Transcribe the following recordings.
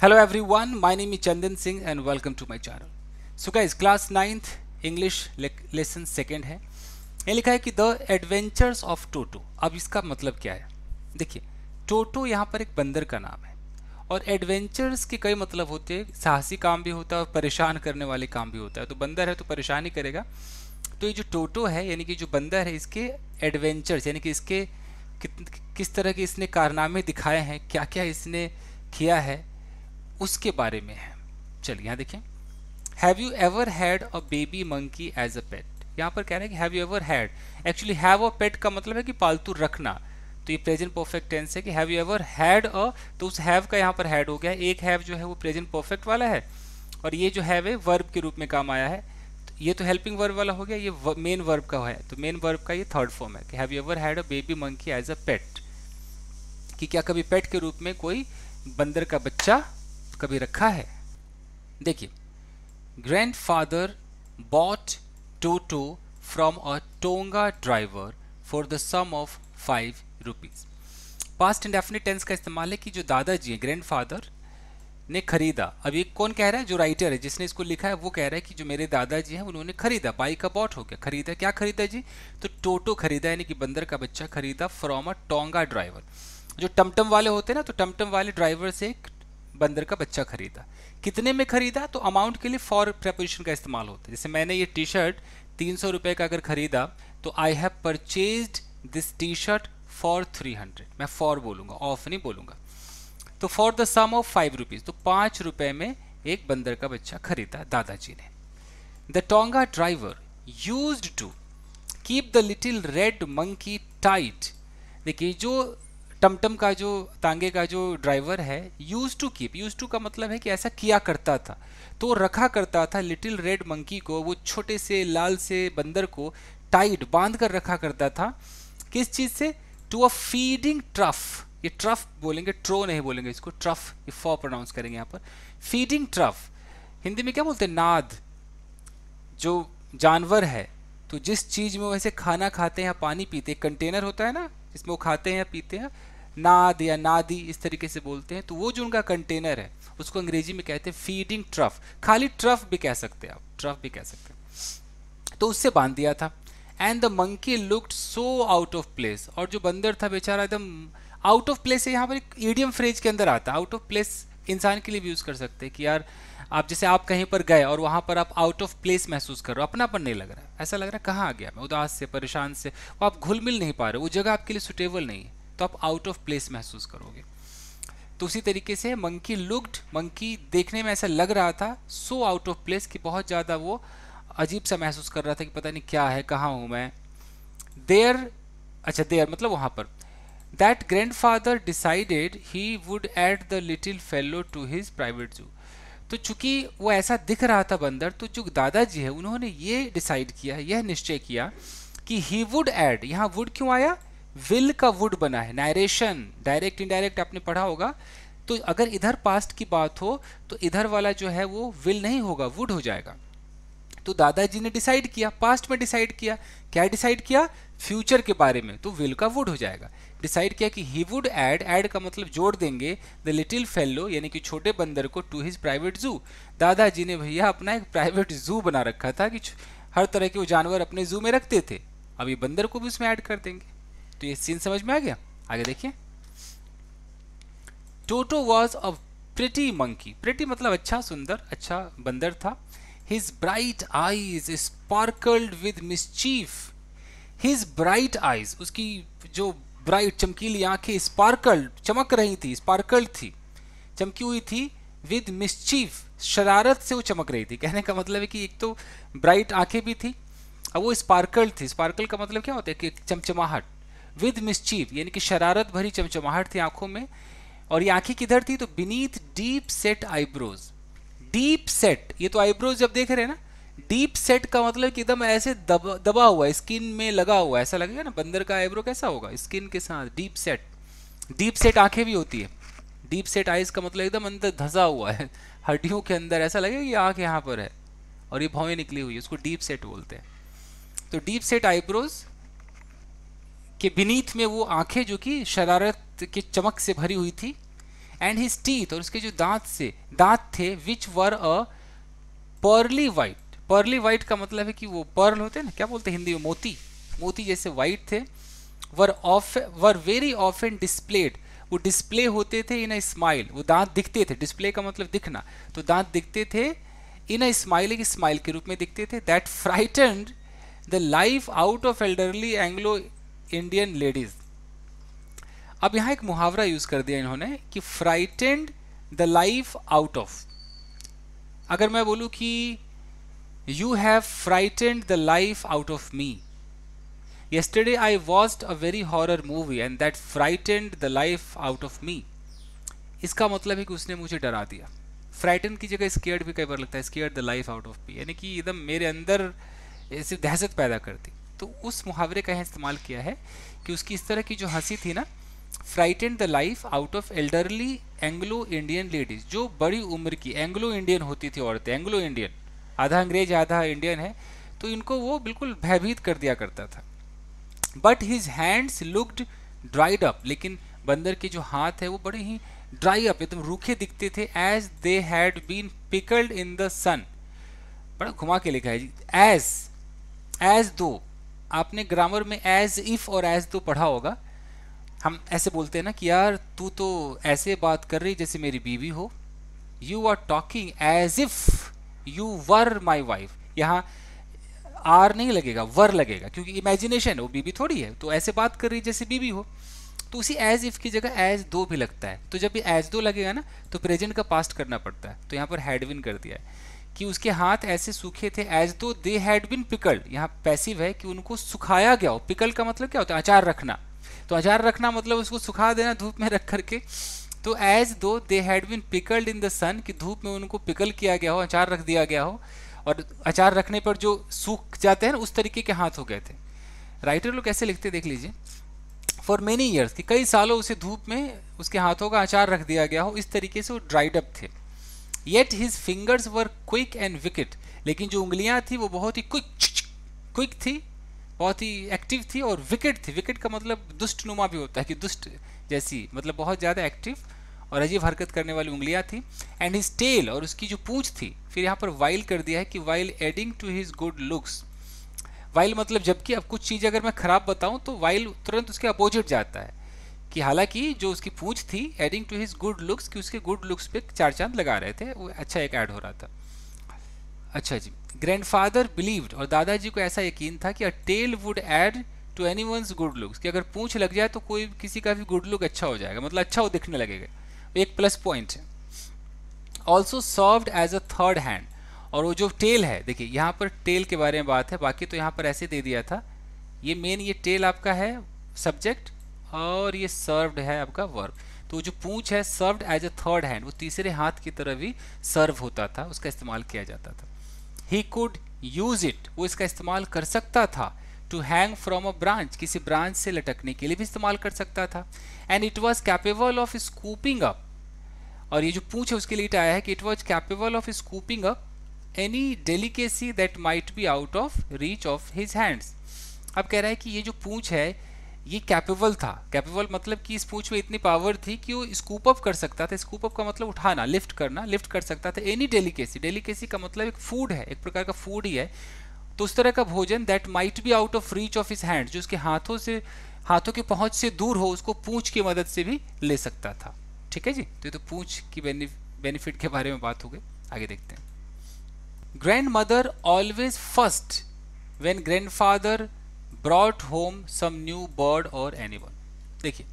Hello everyone, my name is Chandan Singh and welcome to my channel. So guys, class 9th English lesson second है। ये लिखा है कि the adventures of टोटो अब इसका मतलब क्या है? देखिए टोटो यहाँ पर एक बंदर का नाम है। और एडवेंचर्स के कई मतलब होते हैं। साहसी काम भी होता है और परेशान करने वाले काम भी होता है। तो बंदर है तो परेशान ही करेगा। तो ये जो टोटो है यानी कि जो बंदर है इसके एडवेंचर्स यानी कि इसके किस तरह के इसने कारनामे दिखाए हैं क्या क्या इसने किया है उसके बारे में है। चलिए यहाँ देखें। Have you ever had a baby monkey as a pet यहाँ पर कह रहे हैं कि have you ever had actually have a pet का मतलब है कि पालतू रखना। तो ये प्रेजेंट परफेक्ट टेंस है कि have you ever had a तो उस हैव का यहाँ पर हैड हो गया। एक हैव जो है वो प्रेजेंट परफेक्ट वाला है। और ये जो हैव है वर्ब के रूप में काम आया है। तो ये तो हेल्पिंग वर्ब वाला हो गया, ये मेन वर्ब का है। तो मेन वर्ब का ये थर्ड फॉर्म है कि have you ever had a baby monkey as a pet कि क्या कभी पेट के रूप में कोई बंदर का बच्चा कभी रखा है? देखिए grandfather bought Toto from a tonga driver for the sum of five rupees past indefinite tense का इस्तेमाल है कि जो दादाजी हैं ग्रैंड फादर ने खरीदा। अब ये कौन कह रहा है? जो राइटर है, जिसने इसको लिखा है, वो कह रहा है कि जो मेरे दादाजी हैं, उन्होंने खरीदा। बाइक का बॉट हो गया। खरीदा, क्या खरीदा जी? तो टोटो खरीदा, यानी कि बंदर का बच्चा खरीदा फ्रॉम अ टोंगा ड्राइवर जो टमटम वाले होते हैं ना तो टमटम वाले ड्राइवर से एक बंदर का बच्चा खरीदा। कितने में खरीदा? तो अमाउंट के लिए फॉर प्रपोजिशन का इस्तेमाल होता है। जैसे मैंने ये टी शर्ट तीन सौ रुपये का अगर खरीदा तो I have purchase this T shirt for three hundred मैं फॉर बोलूँगा ऑफ़ नहीं बोलूँगा। तो for the sum of five rupees तो पाँच रुपए में एक बंदर का बच्चा खरीदा दादाजी ने। The tonga driver use to keep the little red monkey tight देखिए, जो टमटम का जो, तांगे का जो ड्राइवर है use to keep use to का मतलब है कि ऐसा किया करता था। तो रखा करता था लिटिल रेड मंकी को, वो छोटे से, लाल से बंदर को टाइट बाँध कर रखा करता था। किस चीज़ से? टू अ फीडिंग ट्रफ ये ट्रफ बोलेंगे ट्रो नहीं बोलेंगे इसको ट्रफ ये फॉ प्रोनाउंस करेंगे यहाँ पर। फीडिंग ट्रफ हिंदी में क्या बोलते हैं? नाद। जो जानवर है तो जिस चीज़ में वैसे खाना खाते हैं या पानी पीते हैं कंटेनर होता है ना, जिसमें वो खाते हैं या पीते हैं नाद या नादी इस तरीके से बोलते हैं तो वो जो उनका कंटेनर है, उसको अंग्रेज़ी में कहते हैं फीडिंग ट्रफ खाली ट्रफ भी कह सकते हैं आप ट्रफ भी कह सकते हैं। तो उससे बाँध दिया था and the monkey looked so out of place और जो बंदर था बेचारा एकदम आउट ऑफ़ प्लेस है, यहाँ पर एक ईडियम फ्रेज के अंदर आता है आउट ऑफ़ प्लेस इंसान के लिए भी यूज़ कर सकते हैं कि यार, आप जैसे आप कहीं पर गए और वहाँ पर आप आउट ऑफ़ प्लेस महसूस कर रहे हो, अपनापन नहीं लग रहा है। ऐसा लग रहा है कहाँ आ गया मैं, उदास से, परेशान से, वो आप घुल मिल नहीं पा रहे वो जगह आपके लिए सुटेबल नहीं है। तो आप आउट ऑफ़ प्लेस महसूस करोगे। तो उसी तरीके से मंकी लुक्ड मंकी देखने में ऐसा लग रहा था सो आउट ऑफ़ प्लेस कि बहुत ज़्यादा वो अजीब सा महसूस कर रहा था कि पता नहीं क्या है, कहाँ हूँ मैं। देयर अच्छा देयर मतलब वहाँ पर। That grandfather decided he would add the little fellow to his private zoo तो चूँकि वो ऐसा दिख रहा था बंदर तो जो दादाजी है, उन्होंने ये डिसाइड किया, यह निश्चय किया कि ही वुड एड यहाँ वुड क्यों आया? विल का वुड बना है नायरेशन डायरेक्ट इनडायरेक्ट आपने पढ़ा होगा तो अगर इधर पास्ट की बात हो तो इधर वाला जो है वो विल नहीं होगा वुड हो जाएगा। तो दादाजी ने डिसाइड किया पास्ट में डिसाइड किया, क्या डिसाइड किया? फ्यूचर के बारे में तो विल का वुड हो जाएगा। डिसाइड किया कि ही वुड ऐड ऐड का मतलब जोड़ देंगे द लिटिल फेलो यानी कि छोटे बंदर को टू हिज प्राइवेट जू दादाजी ने भैया अपना एक प्राइवेट जू बना रखा था कि हर तरह के वो जानवर अपने जू में रखते थे। अब ये बंदर को भी उसमें ऐड कर देंगे। तो ये सीन समझ में आ गया? आगे देखिए। Toto was a pretty monkey pretty मतलब अच्छा सुंदर अच्छा बंदर था। His bright eyes sparkled with mischief his bright eyes उसकी जो ब्राइट चमकीली आँखें स्पार्कल चमक रही थी स्पार्कल थी। चमकी हुई थी विद मिसचीफ शरारत से वो चमक रही थी। कहने का मतलब है कि एक तो ब्राइट आँखें भी थी अब वो स्पार्कल थी। स्पार्कल का मतलब क्या होता है कि चमचमाहट। विद मिसचीफ यानी कि शरारत भरी चमचमाहट थी आँखों में, और ये आँखें किधर थी? तो beneath deep set eyebrows deep set ये तो आईब्रोज जब देख रहे हैं ना डीप सेट का मतलब कि एकदम ऐसे दबा दबा हुआ है स्किन में लगा हुआ है, ऐसा लगेगा ना, बंदर का आईब्रो कैसा होगा? स्किन के साथ डीप सेट डीप सेट आँखें भी होती है. डीप सेट आइज़ का मतलब एकदम अंदर धसा हुआ है, हड्डियों के अंदर, ऐसा लगेगा कि आँख यहाँ पर है, और ये भौएँ निकली हुई है, उसको डीप सेट बोलते हैं. तो डीप सेट आईब्रोज के बीनीथ में वो आँखें जो कि शरारत की चमक से भरी हुई थी एंड हिज टीथ और उसके जो दांत से, दांत थे which were a pearly white pearly white का मतलब है कि वो पर्ल होते हैं ना, क्या बोलते हैं हिंदी में? मोती. मोती जैसे वाइट थे were of were very often displayed वो डिस्प्ले होते थे इन अ स्माइल वो दांत दिखते थे. डिस्प्ले का मतलब दिखना. तो दांत दिखते थे इन अ स्माइलिंग स्माइल के रूप में दिखते थे. That frightened the life out of elderly Anglo Indian ladies अब यहाँ एक मुहावरा यूज़ कर दिया इन्होंने कि frightened the life out of अगर मैं बोलूँ कि you have frightened the life out of me yesterday i watched a very horror movie and that frightened the life out of me. इसका मतलब है कि उसने मुझे डरा दिया. फ्राइटन की जगह स्केयर्ड भी कई बार लगता है. Scared the life out of me यानी कि एकदम मेरे अंदर ऐसे दहशत पैदा करती तो उस मुहावरे का इस्तेमाल किया है कि उसकी इस तरह की जो हँसी थी ना frightened the life out of elderly Anglo Indian ladies जो बड़ी उम्र की एंग्लो इंडियन होती थी औरतें एंग्लो इंडियन आधा अंग्रेज़, आधा इंडियन है तो इनको वो बिल्कुल भयभीत कर दिया करता था। But his hands looked dried up लेकिन बंदर के जो हाथ है वो बड़े ही ड्राई अप एकदम रूखे दिखते थे as they had been pickled in the sun बड़ा घुमा के लिखा है जी एज एज दो आपने ग्रामर में एज इफ़ और एज दो पढ़ा होगा। हम ऐसे बोलते हैं ना कि यार, तू तो ऐसे बात कर रही जैसे मेरी बीवी हो। You are talking as if you were my wife यहाँ आर नहीं लगेगा वर लगेगा, क्योंकि इमेजिनेशन है, वो बीबी थोड़ी है। तो ऐसे बात कर रही जैसे बीबी हो। तो उसी एज इफ़ की जगह एज दो भी लगता है। तो जब भी एज दो लगेगा ना तो प्रेजेंट का पास्ट करना पड़ता है। तो यहाँ पर हैडविन कर दिया है। कि उसके हाथ ऐसे सूखे थे as though they had been pickled यहाँ पैसिव है कि उनको सुखाया गया हो। पिकल का मतलब क्या होता है? अचार रखना। तो अचार रखना मतलब उसको सुखा देना धूप में रख करके। तो as though they had been pickled in the sun कि धूप में उनको पिकल किया गया हो, अचार रख दिया गया हो। और अचार रखने पर जो सूख जाते हैं उस तरीके के हाथ हो गए थे। राइटर लोग कैसे लिखते, देख लीजिए। फॉर मेनी ईयर्स कि कई सालों उसे धूप में उसके हाथों का अचार रख दिया गया हो, इस तरीके से वो ड्राइड अप थे। Yet his fingers were quick and wicked लेकिन जो उंगलियाँ थी, वो बहुत ही क्विक क्विक थी, बहुत ही एक्टिव थी और विकेट थी। विकेट का मतलब दुष्ट नुमा भी होता है कि दुष्ट जैसी मतलब बहुत ज़्यादा एक्टिव और अजीब हरकत करने वाली उंगलियाँ थी। एंड हिज टेल और उसकी जो पूछ थी, फिर यहाँ पर वाइल कर दिया है कि while adding to his good looks while मतलब जबकि अब कुछ चीज़ अगर मैं खराब बताऊँ तो वाइल तुरंत उसके अपोजिट जाता है। कि हालाँकि जो उसकी पूछ थी adding to his good looks कि उसके गुड लुक्स पे चार चाँद लगा रहे थे, वो अच्छा एक ऐड हो रहा था। अच्छा जी ग्रैंडफादर बिलीव्ड और दादाजी को ऐसा यकीन था कि a tail would add to any good looks कि अगर पूछ लग जाए तो कोई किसी का भी गुड लुक अच्छा हो जाएगा मतलब अच्छा वो दिखने लगेगा। एक प्लस पॉइंट है। Also served as a third hand और वो जो टेल है, देखिए, यहाँ पर टेल के बारे में बात है, बाकी तो यहाँ पर ऐसे दे दिया था, ये मेन ये टेल आपका है सब्जेक्ट और ये सर्व्ड है आपका वर्ब तो जो पूछ है served as a third hand वो तीसरे हाथ की तरह भी सर्व होता था, उसका इस्तेमाल किया जाता था. ही कुड यूज़ इट वो इसका इस्तेमाल कर सकता था to hang from a branch किसी ब्रांच से लटकने के लिए भी इस्तेमाल कर सकता था. And it was capable of scooping up और ये जो पूछ है, उसके लिए आया है कि it was capable of scooping up any delicacy that might be out of reach of his hands अब कह रहा है कि ये जो पूछ है ये कैपेबल था। कैपेबल मतलब कि इस पूछ में इतनी पावर थी कि वो स्कूप अप कर सकता था। स्कूप अप का मतलब उठाना लिफ्ट करना लिफ्ट कर सकता था। एनी डेलीकेसी डेलीकेसी का मतलब एक फ़ूड है, एक प्रकार का फ़ूड ही है। तो उस तरह का भोजन that might be out of reach of his hand जो उसके हाथों से, हाथों की पहुँच से दूर हो, उसको पूछ की मदद से भी ले सकता था। ठीक है जी? तो ये तो पूछ की बेनिफिट के बारे में बात हो गई। आगे देखते हैं। Grandmother always first when grandfather brought home some new bird or animal देखिए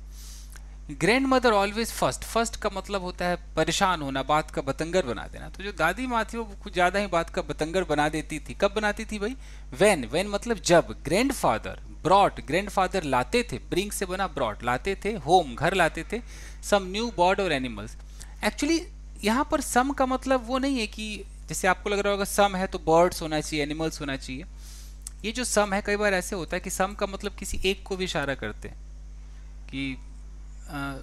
grandmother always first first का मतलब होता है परेशान होना, बात का बतंगर बना देना। तो जो दादी माँ थी, वो कुछ ज़्यादा ही बात का बतंगर बना देती थी। कब बनाती थी भाई? वैन वैन मतलब जब. Grandfather brought grandfather लाते थे ब्रिंग से बना ब्रॉड लाते थे होम घर लाते थे some new bird or animals actually यहाँ पर सम का मतलब वो नहीं है कि, जैसे आपको लग रहा होगा सम है तो बर्ड्स होना चाहिए एनिमल्स होना चाहिए। ये जो सम है कई बार ऐसे होता है कि सम का मतलब किसी एक को भी इशारा करते हैं। कि आ,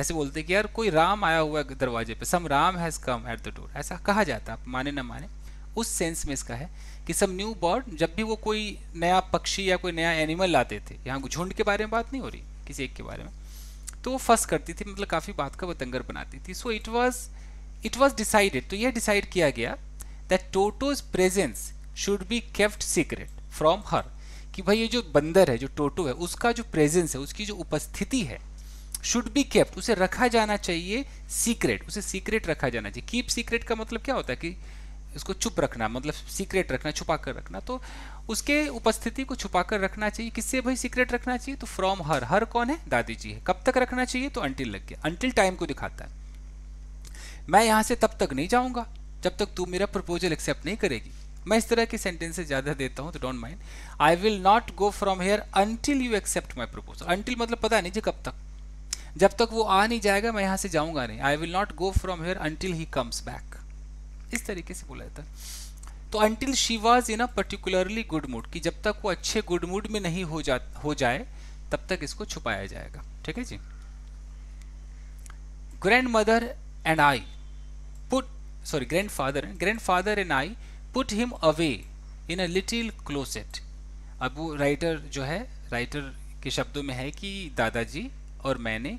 ऐसे बोलते हैं कि यार कोई राम आया हुआ है दरवाजे पे some Ram has come at the door. ऐसा कहा जाता है आप माने ना माने। उस सेंस में इसका है कि सम न्यू बर्ड जब भी वो कोई नया पक्षी या कोई नया एनिमल लाते थे यहाँ झुंड के बारे में बात नहीं हो रही किसी एक के बारे में तो वो फंस करती थी मतलब काफ़ी बात का बतंगर बनाती थी। So it was it was decided तो यह डिसाइड किया गया that Toto's presence should be kept secret from her कि भाई ये जो बंदर है, जो टोटो है, उसका जो प्रेजेंस है, उसकी जो उपस्थिति है शुड बी केप्ट उसे रखा जाना चाहिए सीक्रेट उसे सीक्रेट रखा जाना चाहिए। कीप सीक्रेट का मतलब क्या होता है कि उसको चुप रखना मतलब सीक्रेट रखना, छुपा कर रखना। तो उसके उपस्थिति को छुपा कर रखना चाहिए। किससे भाई सीक्रेट रखना चाहिए? तो फ्रॉम हर हर कौन है? दादी जी है। कब तक रखना चाहिए? तो अंटिल लग गया। अंटिल टाइम को दिखाता है। मैं यहाँ से तब तक नहीं जाऊँगा, जब तक तू मेरा प्रपोजल एक्सेप्ट नहीं करेगी। मैं इस तरह के सेंटेंसेस ज़्यादा देता हूँ तो don't mind I will not go from here until you accept my proposal until मतलब पता नहीं जी कब तक? जब तक वो आ नहीं जाएगा, मैं यहाँ से जाऊँगा नहीं. I will not go from here until he comes back इस तरीके से बोला जाता है. तो until she was in a particularly good mood कि जब तक वो अच्छे गुड मूड में नहीं हो जा, हो जाए, तब तक इसको छुपाया जाएगा. ठीक है जी? Grandmother and I put sorry grandfather grandfather and I put him away in a little closet अब वो राइटर जो है राइटर के शब्दों में है कि दादाजी और मैंने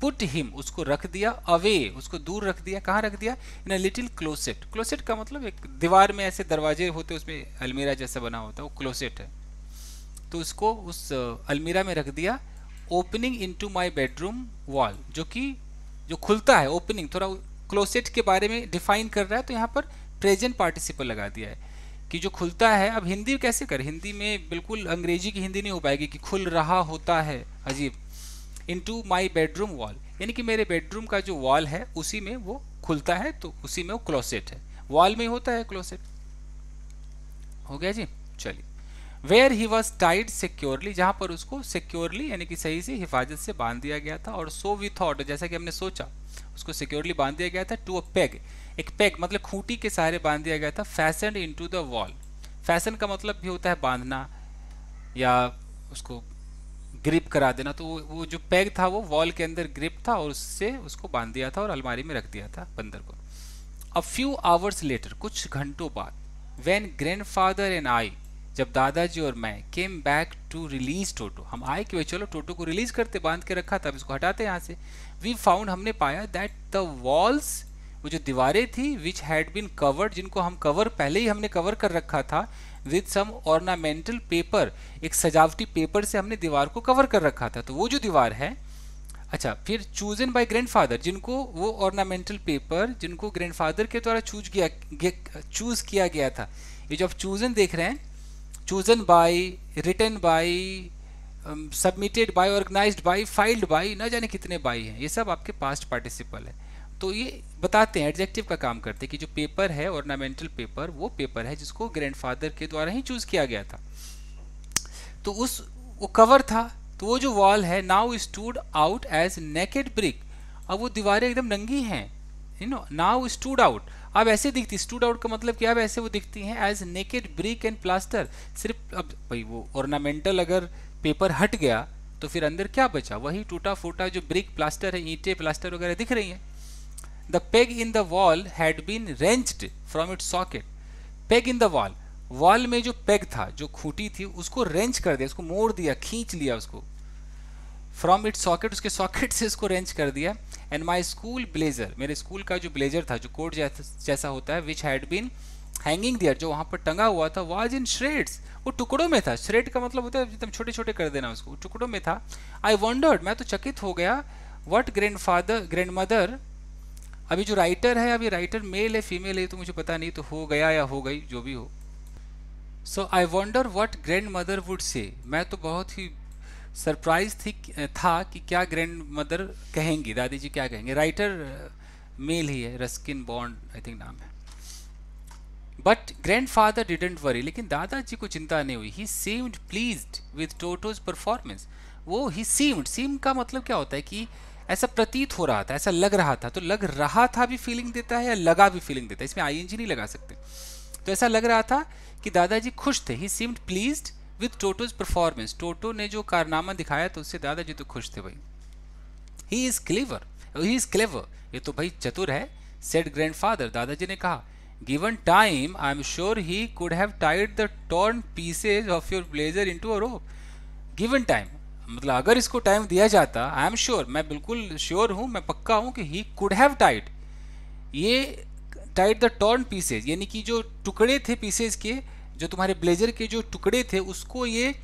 पुट हिम उसको रख दिया अवे उसको दूर रख दिया, कहाँ रख दिया? In a little closet closet का मतलब एक दीवार में ऐसे दरवाजे होते, उसमें अलमीरा जैसा बना होता है वो क्लोसेट है। तो उसको उस अलमीरा में रख दिया opening into my bedroom wall जो कि, जो खुलता है ओपनिंग थोड़ा क्लोसेट के बारे में डिफाइन कर रहा है तो यहाँ पर प्रेजेंट पार्टिसिपल लगा दिया है कि जो खुलता है, अब हिंदी कैसे कर? हिंदी में बिल्कुल अंग्रेज़ी की हिंदी नहीं हो पाएगी कि खुल रहा होता है, अजीब। Into my bedroom wall यानी कि मेरे बेडरूम का जो वॉल है, उसी में वो खुलता है तो उसी में वो क्लोसेट है। वॉल में होता है क्लोसेट हो गया जी? चलिए। Where he was tied securely जहाँ पर उसको सिक्योरली यानी कि सही से हिफाजत से बाँध दिया गया था, और सो वी थॉट जैसा कि हमने सोचा, उसको सिक्योरली बाँध दिया गया था टू अ पेग एक पेग मतलब खूंटी के सहारे बाँध दिया गया था fasten into the wall fasten का मतलब भी होता है बांधना या उसको ग्रिप करा देना। तो वो जो पैग था, वो वॉल के अंदर ग्रिप था और उससे उसको बाँध दिया था और अलमारी में रख दिया था बंदर को। अ फ्यू आवर्स लेटर कुछ घंटों बाद when grandfather and I जब दादाजी और मैं came back to release Toto हम आए कि भाई चलो टोटो को रिलीज़ करते, बाँध के रखा था अब इसको हटाते यहाँ से। वी फाउंड हमने पाया दैट द वॉल्स वो जो दीवारें थी विच हैड बीन कवर्ड जिनको हम कवर पहले ही हमने कवर कर रखा था विद सम ऑर्नामेंटल पेपर एक सजावटी पेपर से हमने दीवार को कवर कर रखा था। तो वो जो दीवार है अच्छा फिर चूजन बाय ग्रैंडफादर जिनको वो ऑर्नामेंटल पेपर जिनको ग्रैंडफादर के द्वारा चूज़ किया चूज़ किया गया था। ये जो आप चूजन देख रहे हैं chosen by return by submitted by organised by filed by ना जाने कितने बाय हैं, ये सब आपके पास्ट पार्टिसिपल है। तो ये बताते हैं एडजेक्टिव का काम करते हैं कि जो पेपर है ऑर्नामेंटल पेपर वो पेपर है जिसको ग्रैंडफादर के द्वारा ही चूज़ किया गया था। तो उस, वो कवर था तो वो जो वॉल है now stood out as naked brick अब वो दीवारें एकदम नंगी हैं you know now stood out अब ऐसे दिखती स्टूड आउट का मतलब क्या? अब ऐसे वो दिखती हैं as naked brick and plaster सिर्फ़, अब भाई वो ऑर्नामेंटल अगर पेपर हट गया तो फिर अंदर क्या बचा? वही टूटा फूटा जो ब्रिक प्लास्टर है, ईंटे प्लास्टर वगैरह दिख रही हैं। The peg in the wall had been wrenched from its socket. Peg in the wall. Wall में जो पेग था, जो खूटी थी, उसको रेंच कर दिया, उसको मोड़ दिया, खींच लिया उसको। फ्रॉम इट सॉकेट उसके सॉकेट से उसको रेंच कर दिया। एंड माई स्कूल ब्लेजर मेरे स्कूल का जो ब्लेजर था, जो कोट जैसा होता है which had been hanging there जो वहाँ पर टंगा हुआ था वाज इन श्रेड्स वो टुकड़ों में था। श्रेड का मतलब होता है एकदम छोटे छोटे कर देना उसको। टुकड़ों में था। आई वंडर्ड मैं तो चकित हो गया what grandfather grandmother अभी जो राइटर है, अभी राइटर मेल है फीमेल है तो मुझे पता नहीं तो हो गया या हो गई, जो भी हो। So I wonder what grandmother would से मैं तो बहुत ही सरप्राइज़ थी, था कि क्या ग्रैंड मदर कहेंगी दादी जी क्या कहेंगे। राइटर मेल ही है रस्किन बॉन्ड आई थिंक नाम है। But grandfather didn't worry लेकिन दादाजी को चिंता नहीं हुई। He seemed pleased with Toto's performance वो ही सीम्ड सीम का मतलब क्या होता है कि ऐसा प्रतीत हो रहा था, ऐसा लग रहा था। तो लग रहा था भी फीलिंग देता है या लगा भी फीलिंग देता है? इसमें आई नहीं लगा सकते। तो ऐसा लग रहा था कि दादाजी खुश थे। He seemed pleased with Toto's performance Toto ने जो कारनामा दिखाया तो उससे दादाजी तो खुश थे भाई। He is clever he is clever ये तो भाई चतुर है। सेड ग्रैंड फादर दादाजी ने कहा given time I am sure he could have tied the torn pieces of your blazer into a rope given time मतलब अगर इसको टाइम दिया जाता आई एम श्योर मैं बिल्कुल श्योर हूँ, मैं पक्का हूँ कि ही कुड हैव टाइट ये टाइट द टॉर्न पीसेज यानी कि जो टुकड़े थे पीसेज के, जो तुम्हारे ब्लेजर के जो टुकड़े थे, उसको ये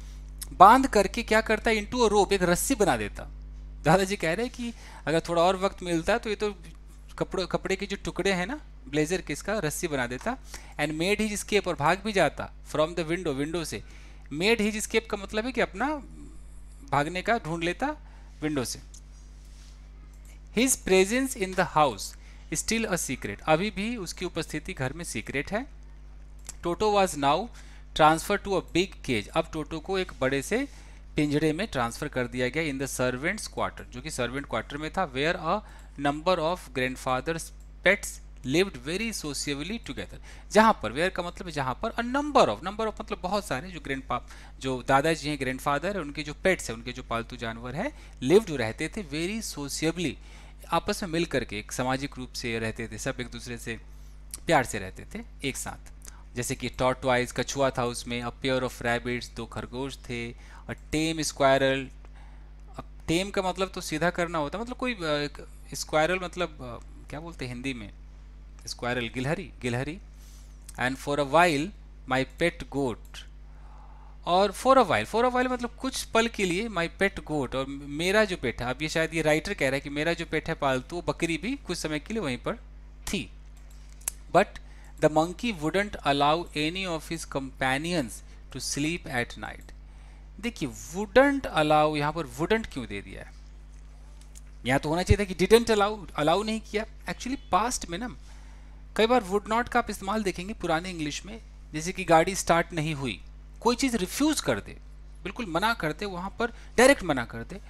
बाँध करके क्या करता है इंटू अ रोप एक रस्सी बना देता. दादाजी कह रहे हैं कि अगर थोड़ा और वक्त मिलता तो ये तो कपड़े कपड़े के जो टुकड़े हैं ना ब्लेजर के इसका रस्सी बना देता एंड मेड हिज स्केप और भाग भी जाता फ्रॉम द विंडो विंडो से. मेड हिज स्केप का मतलब है कि अपना भागने का ढूंढ लेता विंडो से। His presence in the house still a secret अभी भी उसकी उपस्थिति घर में सीक्रेट है। Toto was now transfer to a big cage अब टोटो को एक बड़े से पिंजड़े में ट्रांसफ़र कर दिया गया इन द सर्वेंट्स क्वार्टर जो कि सर्वेंट क्वार्टर में था where a number of grandfather's pets lived very sociably together जहाँ पर वेयर का मतलब है जहाँ पर? A number of number of मतलब बहुत सारे जो ग्रैंड पाप जो दादाजी हैं ग्रैंड ग्रैंडफादर उनके जो पेट्स हैं, उनके जो पालतू जानवर हैं लिव्ड रहते थे वेरी सोशियबली आपस में मिल करके एक सामाजिक रूप से रहते थे, सब एक दूसरे से प्यार से रहते थे, एक साथ। जैसे कि टॉट वाइज कछुआ था उसमें अ पेयर ऑफ़ रैबिट्स दो खरगोश थे अ टेम स्क्वायरल टेम का मतलब तो सीधा करना होता मतलब कोई स्क्वायरल मतलब क्या बोलते हैं हिंदी में? स्क्वायरल गिलहरी गिलहरी and for a while my pet goat और for a while for a while मतलब कुछ पल के लिए माई पेट गोट और मेरा जो पेट है अब ये शायद ये राइटर कह रहा है कि मेरा जो पेट है पालतू, बकरी भी कुछ समय के लिए वहीं पर थी। But the monkey wouldn't allow any of his companions to sleep at night देखिए वुडेंट अलाउ यहाँ पर वुडेंट क्यों दे दिया है? यहाँ तो होना चाहिए था कि डिडेंट अलाउ अलाउ नहीं किया। एक्चुअली पास्ट में ना कई बार वुड नॉट का आप इस्तेमाल देखेंगे पुराने इंग्लिश में, जैसे कि गाड़ी स्टार्ट नहीं हुई, कोई चीज़ रिफ्यूज़ कर दे, बिल्कुल मना कर दे, वहाँ पर डायरेक्ट मना कर दे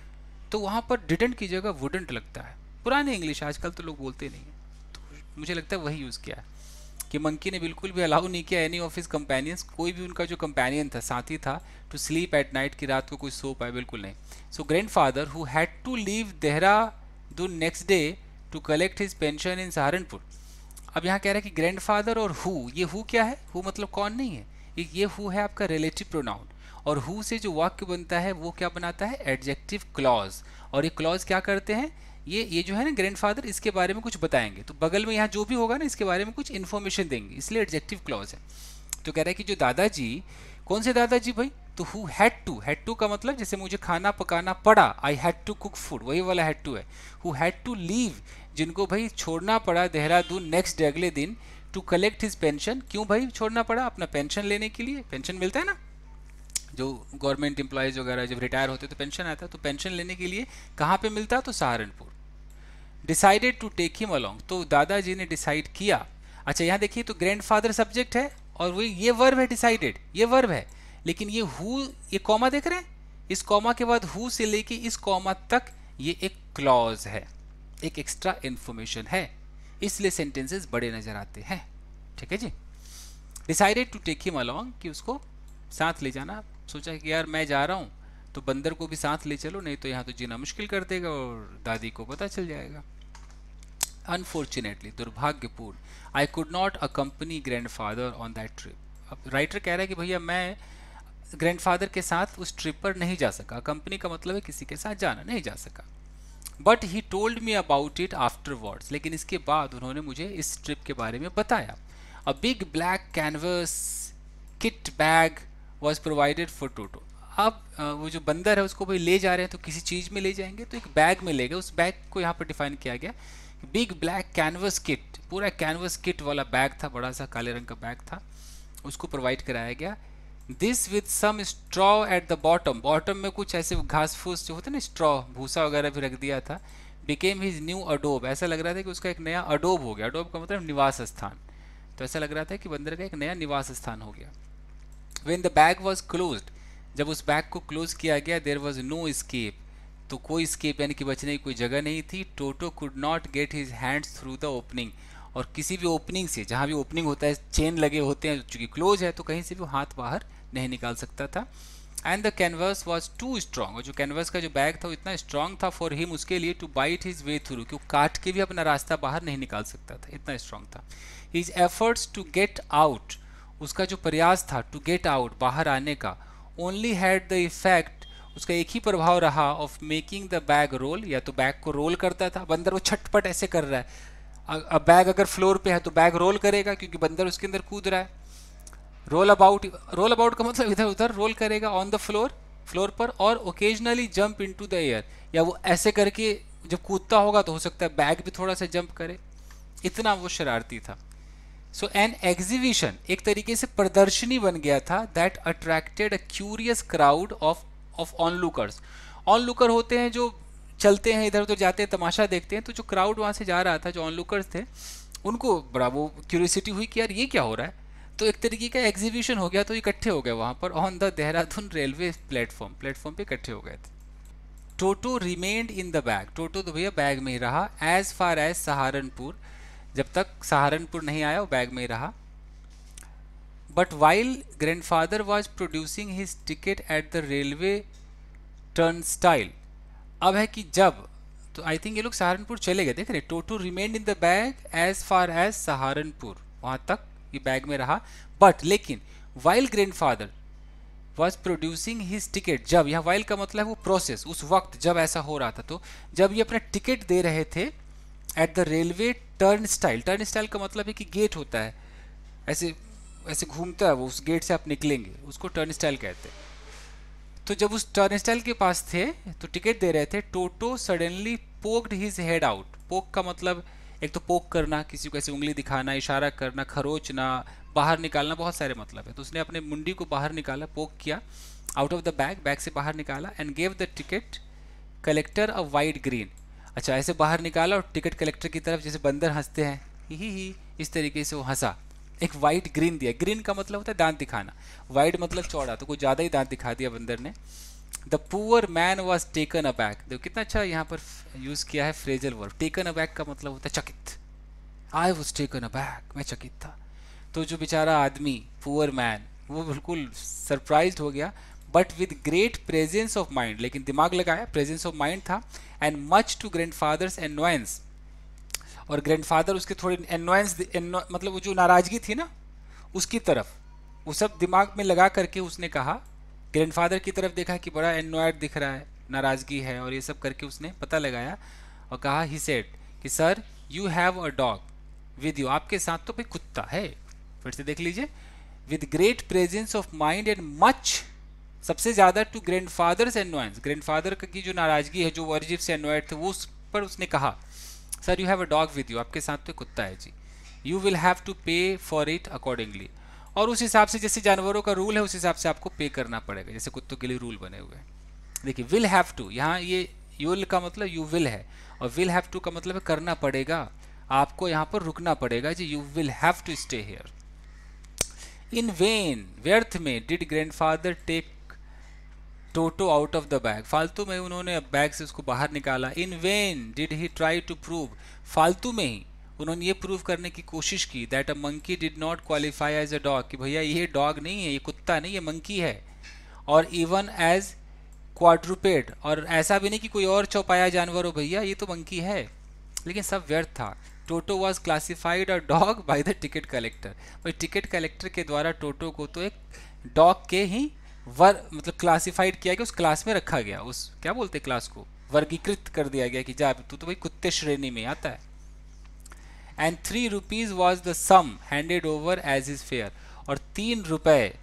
तो वहाँ पर डिडेंट की जगह वुडेंट लगता है। पुराने इंग्लिश आजकल तो लोग बोलते नहीं तो मुझे लगता है वही यूज़ किया है, कि मंकी ने बिल्कुल भी अलाउ नहीं किया एनी ऑफ़ हिज कंपेनियंस कोई भी उनका जो कंपेनियन था, साथी था टू स्लीप एट नाइट की रात को कोई सो पाए, बिल्कुल नहीं। So grandfather who had to leave Dehra Dun next day to collect his pension in Saharanpur अब यहाँ कह रहा है कि ग्रैंड फादर और हु ये हु क्या है? हु मतलब कौन नहीं है। ये हु है आपका रिलेटिव प्रोनाउन और हु से जो वाक्य बनता है, वो क्या बनाता है? एडजेक्टिव क्लॉज और ये क्लॉज क्या करते हैं? ये ये जो है ना ग्रैंडफादर इसके बारे में कुछ बताएँगे। तो बगल में यहाँ जो भी होगा ना, इसके बारे में कुछ इन्फॉर्मेशन देंगे। इसलिए एडजेक्टिव क्लॉज है। तो कह रहा है कि जो दादाजी, कौन से दादाजी भाई? तो who had to had to का मतलब जैसे मुझे खाना पकाना पड़ा I had to cook food वही वाला हैड टू है। हु हैड टू लीव जिनको भाई छोड़ना पड़ा देहरादून नेक्स्ट डे अगले दिन टू कलेक्ट हिज पेंशन क्यों भाई छोड़ना पड़ा? अपना पेंशन लेने के लिए। पेंशन मिलता है ना? जो गवर्नमेंट एम्प्लॉयज़ वगैरह जब रिटायर होते तो पेंशन आता तो पेंशन लेने के लिए कहाँ पे मिलता? तो Saharanpur. Decided to take him along तो दादाजी ने डिसाइड किया। अच्छा यहाँ देखिए तो ग्रैंड फादर सब्जेक्ट है और वो ये वर्ब है डिसाइडेड ये वर्ब है। लेकिन ये हु ये कॉमा देख रहे हैं? इस कॉमा के बाद हु से लेके इस कॉमा तक ये एक क्लॉज है। एक एक्स्ट्रा इन्फॉर्मेशन है। इसलिए सेंटेंसेस बड़े नज़र आते हैं। ठीक है जी? Decided to take him along कि उसको साथ ले जाना। सोचा कि यार मैं जा रहा हूँ तो बंदर को भी साथ ले चलो, नहीं तो यहाँ तो जीना मुश्किल कर देगा और दादी को पता चल जाएगा। अनफॉर्चुनेटली दुर्भाग्यपूर्ण। I could not accompany grandfather on that trip अब राइटर कह रहा है कि भैया, मैं ग्रैंडफादर के साथ उस ट्रिप पर नहीं जा सका। कंपनी का मतलब है किसी के साथ जाना, नहीं जा सका। But he told me about it afterwards लेकिन इसके बाद उन्होंने मुझे इस ट्रिप के बारे में बताया। A big black canvas kit bag was provided for Toto अब वो जो बंदर है, उसको भाई ले जा रहे हैं तो किसी चीज़ में ले जाएँगे तो एक बैग में ले गए। उस बैग को यहाँ पर डिफाइन किया गया। बिग ब्लैक कैनवस किट पूरा कैनवस किट वाला बैग था, बड़ा सा काले रंग का बैग था। उसको प्रोवाइड कराया गया। This with some straw at the bottom bottom में कुछ ऐसे घास फूस जो होते ना स्ट्रॉ भूसा वगैरह भी रख दिया था बिकेम हिज न्यू अडोब ऐसा लग रहा था कि उसका एक नया अडोब हो गया। अडोब का मतलब निवास स्थान। तो ऐसा लग रहा था कि बंदर का एक नया निवास स्थान हो गया। When the bag was close जब उस बैग को क्लोज किया गया देर वॉज़ नो स्केप तो कोई स्केप यानी कि बचने की कोई जगह नहीं थी। Toto could not get his hands through the opening और किसी भी ओपनिंग से, जहाँ भी ओपनिंग होता है चेन लगे होते हैं, चूँकि क्लोज है तो कहीं से भी हाथ बाहर नहीं निकाल सकता था। And the canvas was too strong और जो कैनवस का जो बैग था, वो इतना स्ट्रांग था फॉर हिम उसके लिए to bite his way through क्यों काट के भी अपना रास्ता बाहर नहीं निकाल सकता था, इतना स्ट्रांग था। His efforts to get out उसका जो प्रयास था टू गेट आउट बाहर आने का ओनली हैड द इफ़ेक्ट उसका एक ही प्रभाव रहा of making the bag roll या तो बैग को रोल करता था बंदर वो छटपट ऐसे कर रहा है। अब बैग अगर फ्लोर पे है तो बैग रोल करेगा क्योंकि बंदर उसके अंदर कूद रहा है। रोल अबाउट रोल अबाउट का मतलब इधर उधर रोल करेगा ऑन द फ्लोर फ्लोर पर और occasionally jump in the air या वो ऐसे करके जब कूदता होगा तो हो सकता है बैग भी थोड़ा सा जंप करे। इतना वो शरारती था। सो एन एग्जीबिशन एक तरीके से प्रदर्शनी बन गया था that attracted a curious crowd of of onlookers onlooker होते हैं जो चलते हैं, इधर उधर जाते हैं, तमाशा देखते हैं तो जो क्राउड वहाँ से जा रहा था, जो ऑन लुकर्स थे, उनको बड़ा वो क्यूरियसिटी हुई कि यार ये क्या हो रहा है? तो एक तरीके का एग्जीबिशन हो गया तो इकट्ठे हो गए वहाँ पर on the Dehradun railway platform platform पे इकट्ठे हो गए थे। Toto remained in the bag Toto तो भैया बैग में ही रहा एज फार एज सहारनपुर, जब तक सहारनपुर नहीं आया, वो बैग में ही रहा। But while grandfather was producing his ticket at the railway turnstile अब है कि जब तो आई थिंक ये लोग सहारनपुर चले गए, देख रहे Toto remained in the bag as far as Saharanpur, वहाँ तक ये बैग में रहा। बट लेकिन while grandfather was producing his ticket जब, यहाँ वाइल का मतलब है वो प्रोसेस उस वक्त जब ऐसा हो रहा था तो जब ये अपना टिकट दे रहे थे at the railway turnstile turnstile का मतलब है कि गेट होता है, ऐसे ऐसे घूमता है वो, उस गेट से आप निकलेंगे, उसको टर्न स्टाइल कहते हैं। तो जब उस टर्नस्टाइल के पास थे तो टिकट दे रहे थे Toto suddenly poked his head out poke का मतलब एक तो पोक करना, किसी को ऐसे उंगली दिखाना, इशारा करना, खरोचना, बाहर निकालना, बहुत सारे मतलब है। तो उसने अपने मुंडी को बाहर निकाला पोक किया out of the bag bag से बाहर निकाला and gave the ticket collector a white grin अच्छा ऐसे बाहर निकाला और टिकट कलेक्टर की तरफ़ जैसे बंदर हँसते हैं ही ही, इस तरीके से वो हंसा। एक वाइट ग्रीन दिया। ग्रीन का मतलब होता है दांत दिखाना। वाइट मतलब चौड़ा तो कुछ ज़्यादा ही दांत दिखा दिया बंदर ने। The poor man was taken aback देखो, कितना अच्छा यहाँ पर यूज़ किया है phrasal word taken aback का मतलब होता है चकित। I was taken aback मैं चकित था। तो जो बेचारा आदमी पुअर मैन वो बिल्कुल सरप्राइज़ हो गया but with great presence of mind लेकिन दिमाग लगाया प्रेजेंस ऑफ़ माइंड था and much to grandfather's and annoyance और ग्रैंड फादर उसके थोड़े एनवायंस मतलब वो जो नाराज़गी थी ना, उसकी तरफ़, वो सब दिमाग में लगा करके उसने कहा ग्रैंडफादर की तरफ़ देखा कि बड़ा एनोयड दिख रहा है, नाराज़गी है और ये सब करके उसने पता लगाया और कहा ही सेट कि sir you have a dog with you आपके साथ तो भाई कुत्ता है। फिर से देख लीजिए। With great presence of mind and much सबसे ज़्यादा to grand fathers annoyance grand father की जो नाराज़गी है, जो वर्जिप से एनवायड थे, वो उस पर उसने कहा sir you have a dog with you आपके साथ तो कुत्ता है, जी। You will have to pay for it accordingly और उस हिसाब से जैसे जानवरों का रूल है, उस हिसाब से आपको पे करना पड़ेगा, जैसे कुत्तों के लिए रूल बने हुए हैं। देखिए विल हैव टू यहाँ ये यूल का मतलब यू विल है, और विल हैव टू का मतलब करना पड़ेगा, आपको यहाँ पर रुकना पड़ेगा, जी। You will have to stay here in vain व्यर्थ में did grandfather take Toto out of the bag फालतू में उन्होंने बैग से उसको बाहर निकाला। In vain did he try to prove फालतू में ही उन्होंने ये प्रूव करने की कोशिश की that a monkey did not qualify as a dog कि भैया ये डॉग नहीं है, ये कुत्ता नहीं, ये मंकी है। और इवन एज क्वाड्रुपेड और ऐसा भी नहीं कि कोई और चौपाया जानवर हो, भैया ये तो मंकी है। लेकिन सब व्यर्थ था। Toto was classified a dog by the ticket collector भाई टिकट कलेक्टर के द्वारा टोटो को तो एक डॉग के ही वर मतलब क्लासिफाइड किया गया, उस क्लास में रखा गया, उस क्या बोलते हैं क्लास को? वर्गीकृत कर दिया गया कि जा, तू तो भाई कुत्ते श्रेणी में आता है। And three rupees was the sum handed over as his fare और तीन रुपए,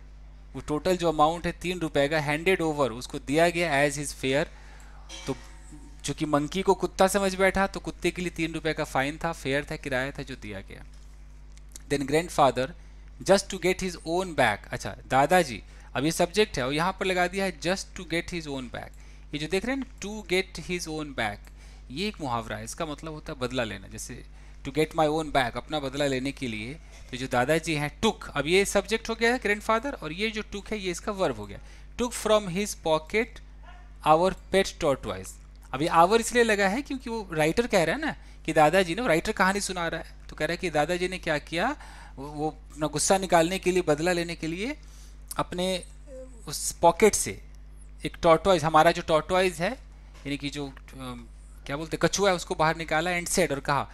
वो टोटल जो अमाउंट है, तीन रुपए का हैंडेड ओवर उसको दिया गया एज इज़ फेयर तो चूँकि मंकी को कुत्ता समझ बैठा तो कुत्ते के लिए तीन रुपए का फाइन था फेयर था, किराया था जो दिया गया। Then grandfather just to get his own back अच्छा दादाजी अब ये सब्जेक्ट है और यहाँ पर लगा दिया है just to get his own back ये जो देख रहे हैं to get his own back ये एक मुहावरा है। इसका मतलब होता है बदला लेना। जैसे to get my own back अपना बदला लेने के लिए तो जो दादाजी हैं टुक अब ये सब्जेक्ट हो गया है ग्रैंड फादर और ये जो टुक है, ये इसका वर्ब हो गया। Took from his pocket our pet tortoise अब ये आवर इसलिए लगा है क्योंकि वो राइटर कह रहा है ना कि दादाजी ने राइटर कहानी सुना रहा है। तो कह रहा है कि दादाजी ने क्या किया? वो अपना गुस्सा निकालने के लिए, बदला लेने के लिए अपने उस पॉकेट से, एक टॉर्टवाइज हमारा जो टॉर्टवाइज है, यानी कि जो क्या बोलते कछुआ है, उसको बाहर निकाला एंड सेड और कहा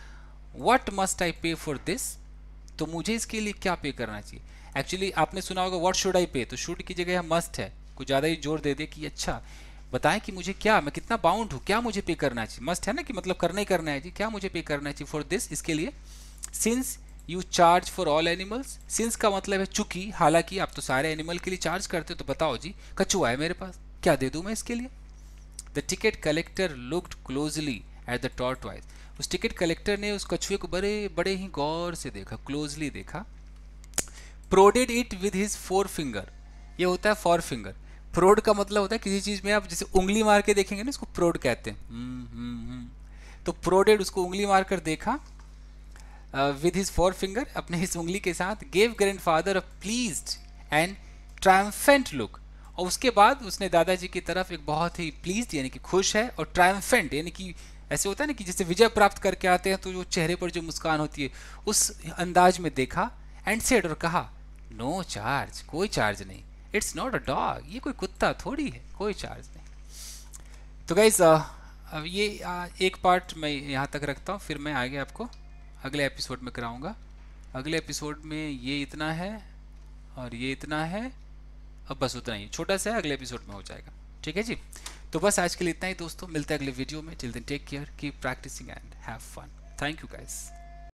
वट मस्ट आई पे फॉर दिस तो मुझे इसके लिए क्या पे करना चाहिए? एक्चुअली आपने सुना होगा व्हाट शुड आई पे तो शुड की जगह मस्ट है। कुछ ज़्यादा ही ज़ोर दे दे कि अच्छा बताएँ कि मुझे क्या, मैं कितना बाउंड हूँ, क्या मुझे पे करना चाहिए? मस्ट है ना कि मतलब करना ही करना है। जी, क्या मुझे पे करना चाहिए फॉर दिस इसके लिए since you charge for all animals since का मतलब है चूँकि हालाँकि आप तो सारे एनिमल के लिए चार्ज करते हो तो बताओ जी कछुआ है मेरे पास क्या दे दूँ मैं इसके लिए? The ticket collector looked closely at the tortoise उस टिकट कलेक्टर ने उस कछुए को बड़े बड़े ही गौर से देखा क्लोजली देखा। Prodded it with his forefinger ये होता है फोर फिंगर प्रोड का मतलब होता है किसी चीज़ में आप जैसे उंगली मार के देखेंगे ना इसको प्रोड कहते हैं। हम्म, हम्म, हम्म। तो प्रोडेड उसको उंगली मार कर देखा। विद हिज फोर फिंगर अपने इस उंगली के साथ gave grandfather a pleased and triumphant look और उसके बाद उसने दादाजी की तरफ़ एक बहुत ही प्लीज़ यानी कि खुश है, और ट्रायम्फेंट यानी कि ऐसे होता है ना कि जैसे विजय प्राप्त करके आते हैं तो जो चेहरे पर जो मुस्कान होती है, उस अंदाज में देखा एंड सेड और कहा नो no चार्ज कोई चार्ज नहीं. इट्स नॉट अ डॉग ये कोई कुत्ता थोड़ी है, कोई चार्ज नहीं. तो गाइज़ अब ये एक पार्ट मैं यहाँ तक रखता हूँ, फिर मैं आगे आपको अगले एपिसोड में कराऊँगा। अगले एपिसोड में ये इतना है और ये इतना है। अब बस उतना ही। छोटा सा है अगले एपिसोड में हो जाएगा। ठीक है जी? तो बस आज के लिए इतना ही दोस्तों। मिलते हैं अगले वीडियो में। Then take care keep practising and have fun thank you guys